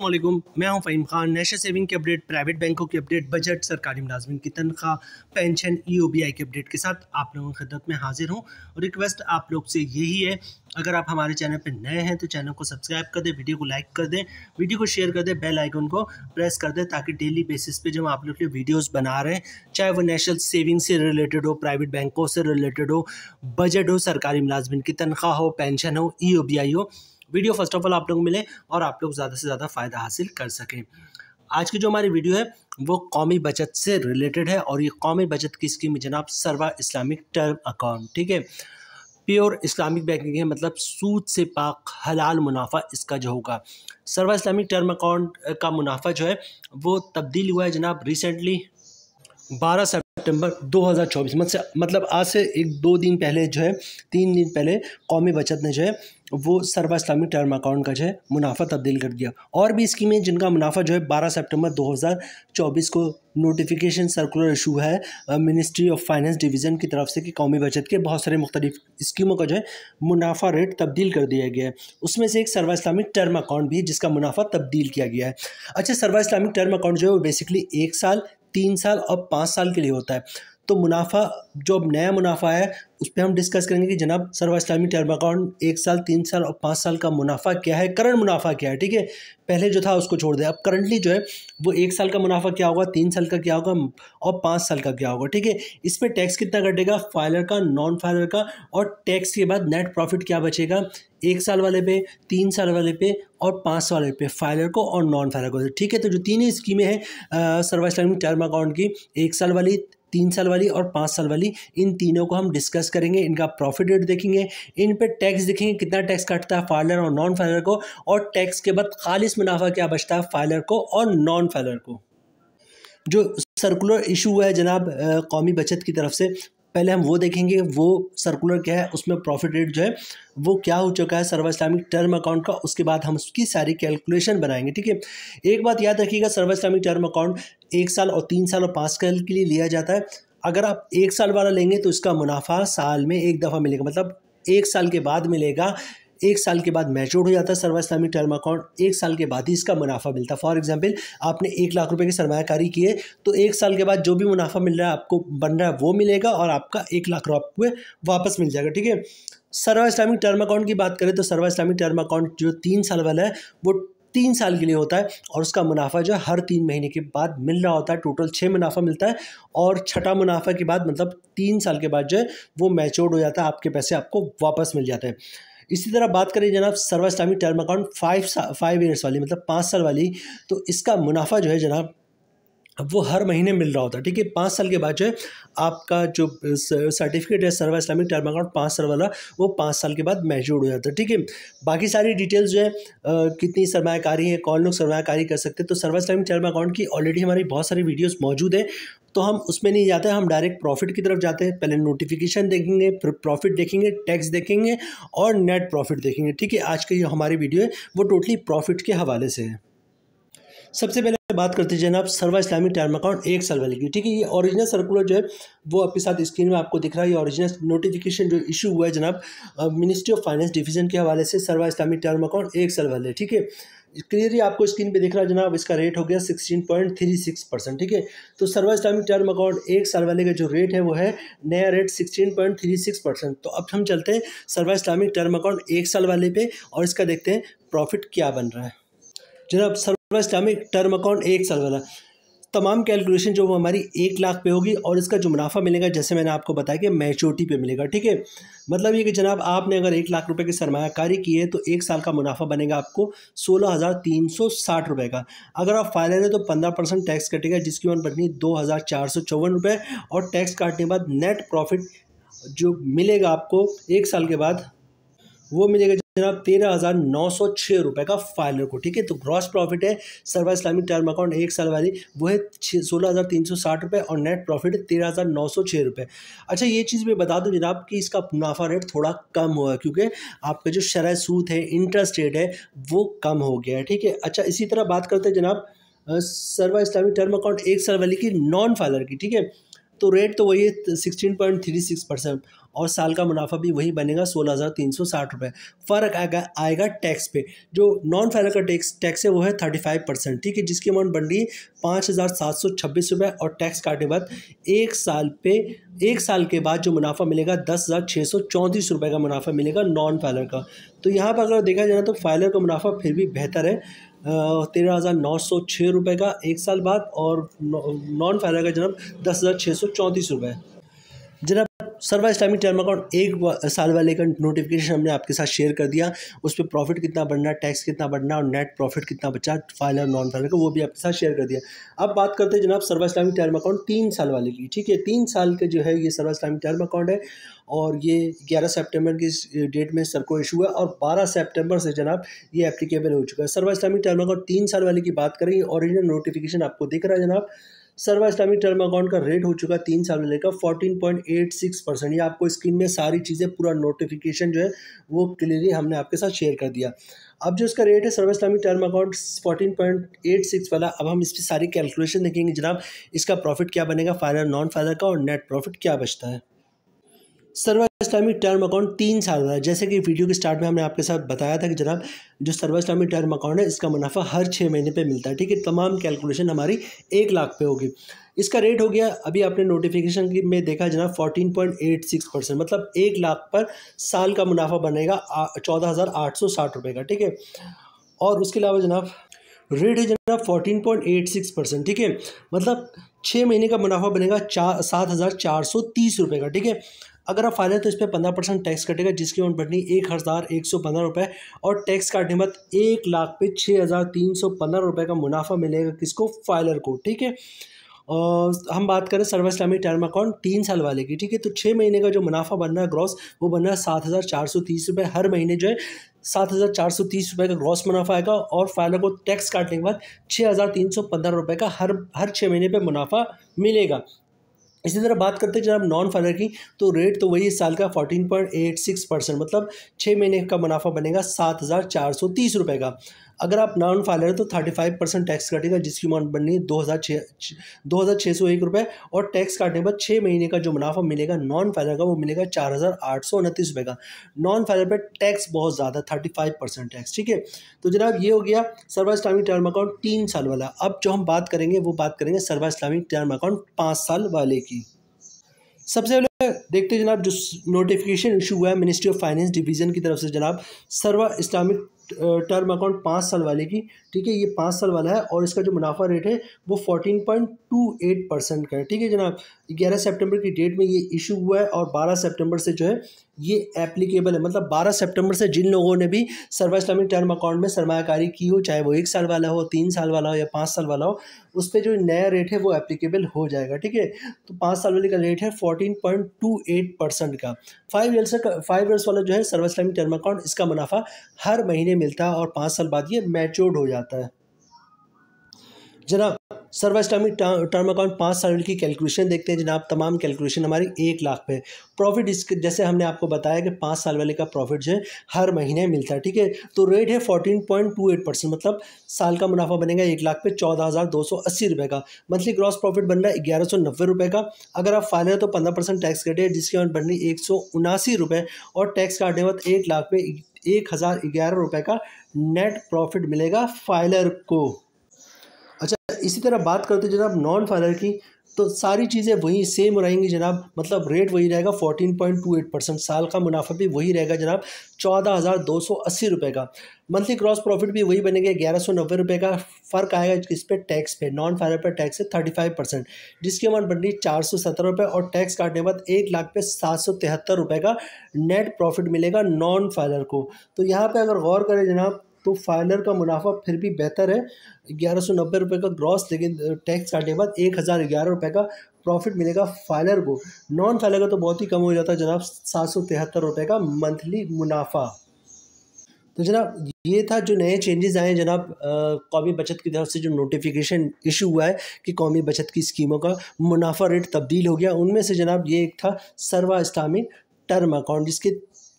वालेकुम मैं हूँ फ़हीम खान। नेशनल सेविंग की अपडेट प्राइवेट बैंकों की अपडेट बजट सरकारी मुलाजमिन की तनख्वाह pension E O B I की अपडेट के साथ आप लोगों की खिदमत में हाजिर हूँ। और रिक्वेस्ट आप लोग से यही है, अगर आप हमारे चैनल पर नए हैं तो चैनल को सब्सक्राइब कर दें वीडियो को लाइक कर दें वीडियो को शेयर कर दें बेल आइकन को प्रेस कर दें ताकि डेली बेसिस पे जब आप लोग के वीडियोस बना रहे हैं, चाहे वो नेशनल सेविंग से रिलेटेड हो प्राइवेट बैंकों से रिलेटेड हो बजट हो, सरकारी मुलाजमिन की तनख्वाह हो पेंशन हो ई आई हो वीडियो फ़र्स्ट ऑफ़ ऑल आप लोग मिले और आप लोग ज़्यादा से ज़्यादा फ़ायदा हासिल कर सकें। आज की जो हमारी वीडियो है, वो कौमी बचत से रिलेटेड है और ये कौमी बचत की स्कीम जनाब सर्वा इस्लामिक टर्म अकाउंट, ठीक है? प्योर इस्लामिक बैंकिंग है मतलब सूद से पाक हलाल मुनाफा इसका जो होगा। सर्वा इस्लामिक टर्म अकाउंट का मुनाफा जो है, वो तब्दील हुआ है जनाब रिसेंटली 12 सितंबर 2024 मतलब मतलब आज से एक दो दिन पहले जो है, तीन दिन पहले कौमी बचत ने जो है वो सर्वा इस्लामिक टर्म अकाउंट का जो है मुनाफा तब्दील कर दिया। और भी स्कीमें जिनका मुनाफा जो है 12 सितंबर 2024 को नोटिफिकेशन सर्कुलर इशू है मिनिस्ट्री ऑफ़ फाइनेंस डिवीज़न की तरफ़ से कि कौमी बचत के बहुत सारे मुख्तलिफ़ स्कीमों का जो है मुनाफा रेट तब्दील कर दिया गया है। उसमें से एक सर्वा इस्लामिक टर्म अकाउंट भी है जिसका मुनाफा तब्दील किया गया है। अच्छा सर्वा इस्लामिक टर्म अकाउंट जो है वो बेसिकली एक साल, तीन साल और पाँच साल के लिए होता है। तो मुनाफा, जो अब नया मुनाफा है, उस पर हम डिस्कस करेंगे कि जनाब सर्वा इस्लामी टर्म अकाउंट एक साल, तीन साल और पाँच साल का मुनाफा क्या है? करंट मुनाफा क्या है? ठीक है? पहले जो था उसको छोड़ दे। अब करंटली जो है, वो एक साल का मुनाफा क्या होगा? तीन साल का क्या होगा? और पाँच साल का क्या होगा? ठीक है? इस पर टैक्स कितना कटेगा? फाइलर का नॉन फाइलर का और टैक्स के बाद नेट प्रॉफिट क्या बचेगा? एक साल वाले पे, तीन साल वाले पे और पाँच साल वाले पे फाइलर को और नॉन फाइलर को। ठीक है? तो जो तीन ही स्कीमें हैं सर्वा इस्लामिक टर्म अकाउंट की, एक साल वाली तीन साल वाली और पाँच साल वाली, इन तीनों को हम डिस्कस करेंगे, इनका प्रॉफिट रेट देखेंगे, इन पर टैक्स देखेंगे, कितना टैक्स काटता है फाइलर और नॉन फाइलर को, और टैक्स के बाद खालिश मुनाफा क्या बचता है फाइलर को और नॉन फाइलर को। जो सर्कुलर इशू हुआ है जनाब कौमी बचत की तरफ़ से पहले हम वो देखेंगे, वो सर्कुलर क्या है, उसमें प्रॉफिट रेट जो है, वो क्या हो चुका है सर्वा इस्लामिक टर्म अकाउंट का, उसके बाद हम उसकी सारी कैलकुलेशन बनाएँगे, ठीक है? एक बात याद रखिएगा सर्वा इस्लामिक टर्म अकाउंट एक साल और तीन साल और पाँच साल के लिए लिया जाता है। अगर आप एक साल वाला लेंगे तो इसका मुनाफा साल में एक दफ़ा मिलेगा मतलब एक साल के बाद मिलेगा एक साल के बाद मैच्योर हो जाता है सर्वा इस्लामिक टर्म अकाउंट एक साल के बाद ही इसका मुनाफा मिलता है। फॉर एग्ज़ाम्पल आपने एक लाख रुपये की सरमाकारी की है तो एक साल के बाद जो भी मुनाफा मिल रहा है, आपको बन रहा है, वो मिलेगा और आपका एक लाख रुपये वापस मिल जाएगा, ठीक है? सर्वा इस्लामिक टर्म अकाउंट की बात करें तो सर्वा इस्लामिक टर्म अकाउंट जो तीन साल वाला है, वो तीन साल के लिए होता है और उसका मुनाफा जो है, हर तीन महीने के बाद मिल रहा होता है। टोटल छः मुनाफा मिलता है और छठा मुनाफा के बाद मतलब तीन साल के बाद जो है, वो मैच्योर्ड हो जाता है, आपके पैसे आपको वापस मिल जाते हैं। इसी तरह बात करें जनाब सर्वा इस्लामी term account five five years वाली मतलब पाँच साल वाली तो इसका मुनाफा जो है जनाब वो हर महीने मिल रहा होता है ठीक है? पाँच साल के बाद जो है आपका जो सर्टिफिकेट है सर्वा इस्लामिक टर्म अकाउंट पाँच साल वाला वो पाँच साल के बाद मैच्योर हो जाता है ठीक है? बाकी सारी डिटेल्स जो है आ, कितनी सरमाकारी है कौन लोग सरमाकारी कर सकते हैं तो सर्वा इस्लामिक टर्म अकाउंट की ऑलरेडी हमारी बहुत सारी वीडियोज़ मौजूद है तो हम उसमें नहीं जाते हम डायरेक्ट प्रॉफिट की तरफ़ जाते हैं पहले नोटिफिकेशन देखेंगे फिर प्रॉफिट देखेंगे टैक्स देखेंगे और नेट प्रॉफिट देखेंगे ठीक है? आज की हमारी वीडियो है वो टोटली प्रॉफिट के हवाले से है। सबसे पहले बात करते हैं जनाब, सर्वा इस्लामिक टर्म अकाउंट, एक साल वाले की। ठीक है, ये ओरिजिनल सर्कुलर जो है, वो आपके साथ स्क्रीन में आपको दिख रहा है। ये ओरिजिनल नोटिफिकेशन जो इशू हुआ है जनाब मिनिस्ट्री ऑफ़ फाइनेंस डिवीज़न के हवाले से सर्वा इस्लामिक टर्म अकाउंट, एक साल वाले। ठीक है क्लियरली आपको स्क्रीन पे दिख रहा है जनाब, इसका रेट हो गया sixteen point three six percent ठीक है तो सर्वा इस्लामिक टर्म अकाउंट, एक साल वाले का जो रेट है, वो है नया rate sixteen point three six percent तो अब हम चलते हैं सर्वा इस्लामिक टर्म अकाउंट, एक साल वाले पे और इसका देखते हैं प्रॉफिट क्या बन रहा है। जनाब, सर्वा इस्लामिक टर्म अकाउंट एक साल वाला। तमाम कैलकुलेशन जो वो हमारी एक लाख पे होगी और इसका जो मुनाफा मिलेगा, जैसे मैंने आपको बताया कि मैच्योरिटी पे मिलेगा, ठीक है? मतलब ये कि जनाब, आपने अगर एक लाख रुपए की सरमाकारी की है तो एक साल का मुनाफा बनेगा आपको सोलह हज़ार तीन सौ साठ रुपये का। अगर आप फाइनल है तो पंद्रह परसेंट टैक्स कटेगा, जिसकी वन बनी दो हज़ार और टैक्स काटने के बाद नेट प्रॉफिट जो मिलेगा आपको एक साल के बाद, वो मिलेगा जनाब तेरह हज़ार नौ सौ छः रुपये का फाइलर को ठीक है? तो ग्रॉस प्रॉफिट है सर्वा इस्लामिक टर्म अकाउंट एक साल वाली, वो है सोलह हज़ार तीन सौ साठ रुपये और नेट प्रॉफिट तेरह हज़ार नौ सौ छः रुपये अच्छा ये चीज़ मैं बता दूँ जनाब कि इसका मुनाफा रेट थोड़ा कम हुआ क्योंकि आपका जो शरह सूद है इंटरेस्ट रेट है, वो कम हो गया है, ठीक है? अच्छा इसी तरह बात करते हैं जनाब सर्वा इस्लामिक टर्म अकाउंट एक साल वाली की नॉन फाइलर की, ठीक है? तो रेट तो वही है sixteen point three six percent और साल का मुनाफा भी वही बनेगा सोलह हज़ार तीन सौ साठ रुपये फ़र्क आएगा आएगा टैक्स पे, जो नॉन फाइनल का टैक्स टैक्स है, वो है थर्टी फाइव परसेंट ठीक है? जिसकी अमाउंट बन रही है पाँच हज़ार सात सौ छब्बीस रुपये और टैक्स काटने बाद एक साल पे, एक साल के बाद जो मुनाफा मिलेगा, दस हज़ार छः सौ चौंतीस रुपये का मुनाफा मिलेगा नॉन फाइलर का। तो यहाँ पर अगर देखा जाए तो फाइलर का मुनाफा फिर भी बेहतर है। तेरह हज़ार नौ सौ छः रुपये का एक साल बाद और नॉन फाइलर का जनाब दस हज़ार छः सौ चौंतीस रुपये जनाब सर्वा इस्लामिक टर्म अकाउंट एक साल वाले का नोटिफिकेशन हमने आपके साथ शेयर कर दिया। उस पर प्रॉफिट कितना बढ़ना टैक्स कितना बढ़ना और नेट प्रॉफिट कितना बचा फ़ाइल और नॉन फ़ाइल का, वो भी आपके साथ शेयर कर दिया। अब बात करते हैं जनाब सर्वा इस्लामिक टर्म अकाउंट तीन साल वाले की। ठीक है, तीन साल के जो है ये सर्वा इस्लामिक टर्म अकाउंट है और ये 11 सितंबर की डेट में सर को इशू हुआ और 12 सितंबर से जनाब ये एप्लीकेबल हो चुका है। सर्वा इस्लामिक टर्म अकाउंट तीन साल वाले की बात करें ओरिजिनल नोटिफिकेशन आपको दिख रहा है जनाब। सर्वा इस्लामिक टर्म अकाउंट का रेट हो चुका है तीन साल में लेकर fourteen point eight six percent ये आपको स्क्रीन में सारी चीज़ें, पूरा नोटिफिकेशन जो है, वो क्लियरली हमने आपके साथ शेयर कर दिया। अब जो इसका रेट है Sarwa Islamic term account fourteen point eight six वाला, अब हम इसकी सारी कैलकुलेशन देखेंगे। जनाब, इसका प्रॉफिट क्या बनेगा? फ़ायदा नॉन फ़ायदा का और नेट प्रॉफिट क्या बचता है? सर्वा इस्लामिक टर्म अकाउंट तीन साल का है। जैसे कि वीडियो के स्टार्ट में हमने आपके साथ बताया था कि जनाब, जो सर्वा इस्लामिक टर्म अकाउंट है, इसका मुनाफा हर छः महीने पे मिलता है, ठीक है? तमाम कैलकुलेशन हमारी एक लाख पे होगी। इसका रेट हो गया, अभी आपने नोटिफिकेशन की में देखा जनाब fourteen point eight six percent मतलब एक लाख पर साल का मुनाफा बनेगा चौदह हज़ार आठ सौ साठ का, ठीक है? और उसके अलावा जनाब रेट है जनाब fourteen point eight six percent ठीक है? मतलब छः महीने का मुनाफा बनेगा चार सात हज़ार चार सौ तीस रुपये का, ठीक है? अगर आप फाइनल तो इस पर पंद्रह परसेंट टैक्स कटेगा, जिसकी अमाउंट बढ़नी एक हज़ार एक सौ पंद्रह रुपये और टैक्स काटने बाद एक लाख पे छः हज़ार तीन सौ पंद्रह रुपये का मुनाफा मिलेगा किसको? फाइलर को, ठीक है? और हम बात करें सर्व इस्लामिक टर्म अकाउंट तीन साल वाले की, ठीक है? तो छः महीने का जो मुनाफा बन रहा है ग्रॉस वो बन रहा है सात हज़ार चार सौ तीस रुपये हर महीने जो है, सात हज़ार चार सौ तीस रुपये का ग्रॉस मुनाफा आएगा, और फाइलर को टैक्स काटने के बाद छः हज़ार तीन सौ पंद्रह रुपये का हर हर छः महीने पे मुनाफा मिलेगा। इसी तरह बात करते हैं जब नॉन फाइनर की तो रेट तो वही इस साल का fourteen point eight six percent मतलब छः महीने का मुनाफा बनेगा सात हज़ार चार सौ तीस रुपये का। अगर आप नॉन फाइलर है तो थर्टी फाइव परसेंट टैक्स कटेगा, जिसकी अमाउंट बननी है दो हज़ार छः दो हज़ार छः सौ एक रुपये और टैक्स काटने पर छः महीने का जो मुनाफा मिलेगा नॉन फाइलर का, वो मिलेगा चार हज़ार आठ सौ उनतीस रुपये का। नॉन फाइलर पर टैक्स बहुत ज़्यादा थर्टी फाइव परसेंट टैक्स ठीक है? तो जनाब, ये हो गया सर्वा इस्लामिक टर्म अकाउंट तीन साल वाला। अब जो हम बात करेंगे, वो बात करेंगे सर्वा इस्लामिक टर्म अकाउंट पाँच साल वाले की। सबसे पहले देखते हैं जनाब, जो नोटिफिकेशन इशू हुआ है मिनिस्ट्री ऑफ़ फाइनेंस डिवीज़न की तरफ़ से जनाब सर्वा इस्लामिक टर्म अकाउंट पाँच साल वाले की ठीक है, ये पाँच साल वाला है और इसका जो मुनाफा रेट है वो fourteen point two eight percent का है। ठीक है जनाब, ग्यारह सितंबर की डेट में ये इशू हुआ है और बारह सितंबर से जो है ये एप्लीकेबल है। मतलब बारह सितंबर से जिन लोगों ने भी सर्वा इस्लामिक टर्म अकाउंट में सरमाकारी की हो, चाहे वो एक साल वाला हो, तीन साल वाला हो या पाँच साल वाला हो उस पर जो नया रेट है वो एप्लीकेबल हो जाएगा। ठीक है तो पाँच साल वाले का रेट है fourteen point two eight percent का। फाइव ईयर्स का फाइव ईयर्स वाला जो है सर्वा इस्लामिक टर्म अकाउंट इसका मुनाफा हर महीने मिलता है और पाँच साल बाद ये मैच्योर्ड हो जाता है। जनाब सर्वा इस्लामिक टर्म अकाउंट पाँच साल की कैलकुलेशन देखते हैं। जनाब, तमाम कैलकुलेशन हमारी एक लाख पे। प्रॉफिट इस, जैसे हमने आपको बताया कि पाँच साल वाले का प्रॉफिट जो है, हर महीने मिलता है, ठीक है? तो रेट है fourteen point two eight percent मतलब साल का मुनाफा बनेगा एक लाख पे चौदह हज़ार दो सौ अस्सी रुपये का। मंथली ग्रॉस प्रॉफिट बन रहा है ग्यारह सौ नब्बे रुपये का। अगर आप फाइनल तो पंद्रह परसेंट टैक्स कटे, जिसकी अमाउंट बन रही एक सौ उनासी रुपये और टैक्स काटने वक्त एक लाख पे एक हज़ार ग्यारह रुपये का नेट प्रॉफिट मिलेगा फाइलर को। इसी तरह बात करते जनाब नॉन फाइनल की तो सारी चीज़ें वही सेम रहेंगी जनाब। मतलब रेट वही रहेगा fourteen point two eight percent साल का मुनाफा भी वही रहेगा जनाब, चौदह हज़ार दो सौ अस्सी रुपये का। मंथली क्रॉस प्रॉफिट भी वही बनेगा, ग्यारह सौ नब्बे रुपये का। फ़र्क आएगा इस पर टैक्स पे नॉन फाइनल पर टैक्स है थर्टी फाइव परसेंट जिसकी अमाउंट बन रही चार सौ सत्तर रुपये और टैक्स काटने के बाद एक लाख पे सात सौ तिहत्तर रुपये का नेट प्रॉफिट मिलेगा नॉन फाइनल को। तो यहाँ पर अगर गौर करें जनाब तो फाइनर का मुनाफा फिर भी बेहतर है। ग्यारह सौ नब्बे रुपये का ग्रॉस लेकिन टैक्स काटने के बाद एक हज़ार ग्यारह रुपये का प्रॉफिट मिलेगा फाइलर को। नॉन फाइलर का तो बहुत ही कम हो जाता है जनाब, सात सौ तिहत्तर रुपये का मंथली मुनाफा। तो जनाब, ये था जो नए चेंजेस आए हैं जनाब कौमी बचत की तरफ़ से जो नोटिफिकेशन इशू हुआ है कि कौमी बचत की स्कीमों का मुनाफा रेट तब्दील हो गया। उनमें से जनाब, ये एक था सर्वा इस्लामी टर्म अकाउंट जिसके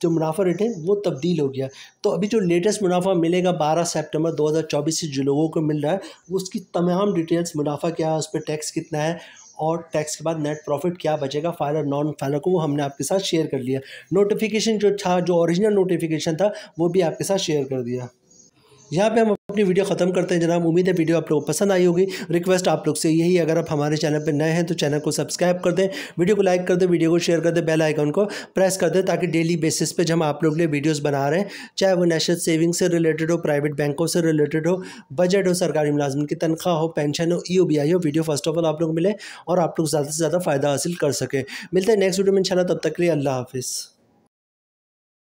जो मुनाफा रेट है, वो तब्दील हो गया। तो अभी जो लेटेस्ट मुनाफा मिलेगा 12 सितंबर 2024 से जो लोगों को मिल रहा है उसकी तमाम डिटेल्स मुनाफा क्या है, उस पर टैक्स कितना है और टैक्स के बाद नेट प्रॉफिट क्या बचेगा फायलर नॉन फाइलर को वो हमने आपके साथ शेयर कर लिया। नोटिफिकेशन जो था, जो ओरिजिनल नोटिफिकेशन था, वो भी आपके साथ शेयर कर दिया। यहाँ पे हम अपनी वीडियो ख़त्म करते हैं। जनाब, उम्मीद है वीडियो आप लोगों को पसंद आई होगी। रिक्वेस्ट आप लोग से यही अगर आप हमारे चैनल पर नए हैं तो चैनल को सब्सक्राइब कर दें, वीडियो को लाइक कर दें, वीडियो को शेयर कर दें, बेल आइकन को प्रेस कर दें, ताकि डेली बेसिस पे हम आप लोग लिए वीडियोज़ बना रहे हैं, चाहे वो नेशनल सेविंग से रिलेटेड हो, प्राइवेट बैंकों से रिलेटेड हो, बजट हो, सरकारी मुलाजमन की तनख्वाह हो, पेंशन हो ई हो, वीडियो फ़र्स्ट ऑफ़ ऑल आप लोग मिले और आप लोग ज़्यादा से ज़्यादा फ़ायदा हासिल कर सकें। मिलते हैं नेक्स्ट वीडियो में, इंशाल्लाह, तब तक के लिए अल्लाह हाफिज़।